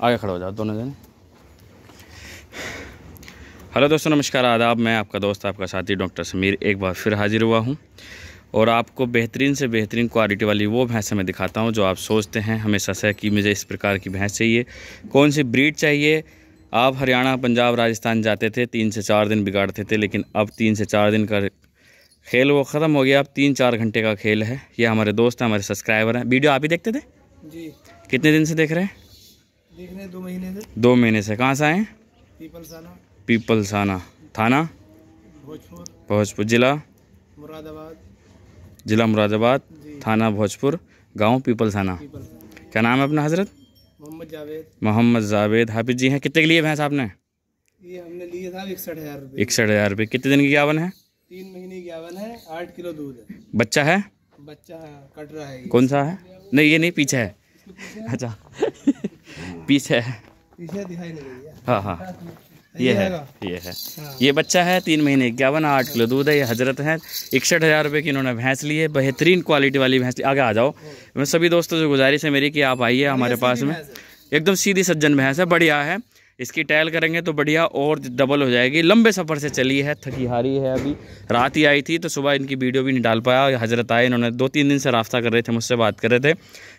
आगे खड़े हो जाओ दोनों जन। हेलो दोस्तों नमस्कार आदाब। मैं आपका दोस्त आपका साथी डॉक्टर समीर एक बार फिर हाजिर हुआ हूँ। और आपको बेहतरीन से बेहतरीन क्वालिटी वाली वो भैंसें मैं दिखाता हूँ जो आप सोचते हैं हमेशा से कि मुझे इस प्रकार की भैंस चाहिए। कौन सी ब्रीड चाहिए? आप हरियाणा पंजाब राजस्थान जाते थे तीन से चार दिन बिगाड़ते थे लेकिन अब तीन से चार दिन का खेल वो ख़त्म हो गया। अब तीन चार घंटे का खेल है। ये हमारे दोस्त हैं हमारे सब्सक्राइबर हैं। वीडियो आप ही देखते थे? जी। कितने दिन से देख रहे हैं? देख रहे दो महीने से। दो महीने से। कहाँ से आए हैं? पीपल साना पीपलसाना। थाना? भोजपुर। भोजपुर। जिला? मुरादाबाद। जिला मुरादाबाद। थाना भोजपुर। गाँव पीपलसाना। पीपल साना क्या नाम है अपना हज़रत? मोहम्मद जावेद। मोहम्मद जावेद। हाफिज जी हैं। कितने के लिए भैंस आपने? ये हमने लिए था इकसठ हज़ार रुपये। इकसठ हज़ार रुपये। कितने दिन की ज्ञापन है? तीन महीने ग्यावन है। आठ किलो दूध है। बच्चा है? बच्चा कट रहा है। कौन सा है? नहीं ये नहीं पीछे है। अच्छा। पीछे है। पीछे दिखाई नहीं हाँ। हाँ ये है ये है। हाँ। ये बच्चा है तीन महीने इक्यावन आठ किलो दूध है ये हज़रत है। इकसठ हज़ार रुपये की इन्होंने भैंस ली है बेहतरीन क्वालिटी वाली भैंस ली। आगे आ जाओ। मैं सभी दोस्तों से गुजारिश है मेरी कि आप आइए हमारे पास में। एकदम सीधी सज्जन भैंस है बढ़िया है। इसकी टहल करेंगे तो बढ़िया और डबल हो जाएगी। लंबे सफ़र से चली है थकी हारी है अभी। रात ही आई थी तो सुबह इनकी वीडियो भी नहीं डाल पाया। हज़रत आए इन्होंने दो तीन दिन से रास्ता कर रहे थे मुझसे बात कर रहे थे।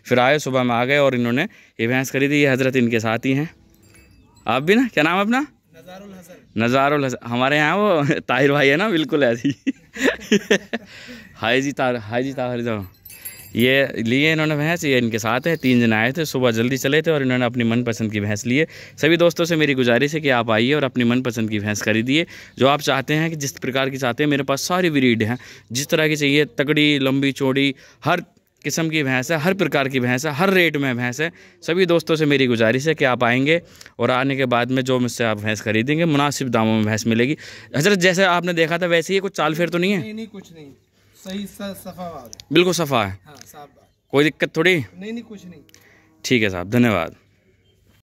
फिर आए सुबह में आ गए और इन्होंने ये भैंस खरीदी ये हज़रत इनके साथ ही हैं। आप भी ना? क्या नाम है अपना? नजारुल हसन। हमारे यहाँ वो ताहिर भाई है ना बिल्कुल ऐसी। हाई जी तार हाई जी ताहिर जो ये लिए इन्होंने भैंस ये इनके साथ है, तीन जन आए थे, सुबह जल्दी चले थे और इन्होंने अपनी मनपसंद की भैंस लिए सभी दोस्तों से मेरी गुजारिश है कि आप आइए और अपनी मनपसंद की भैंस खरीदिए। जो आप चाहते हैं कि जिस प्रकार की चाहते हैं, मेरे पास सारी ब्रीड हैं। जिस तरह की चाहिए, तगड़ी, लंबी, चौड़ी, हर किस्म की भैंस है, हर प्रकार की भैंस है, हर रेट में भैंस है। सभी दोस्तों से मेरी गुजारिश है कि आप आएँगे और आने के बाद में जो मुझसे आप भैंस खरीदेंगे, मुनासिब दामों में भैंस मिलेगी। हज़रत, जैसे आपने देखा था, वैसे ही, कुछ चाल फेर तो नहीं है? नहीं नहीं, कुछ नहीं। सही सफ़ा बिल्कुल सफ़ा है। हाँ। कोई दिक्कत थोड़ी? नहीं नहीं कुछ नहीं। ठीक है साहब धन्यवाद।